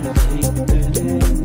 the day.